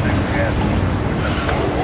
everything we had.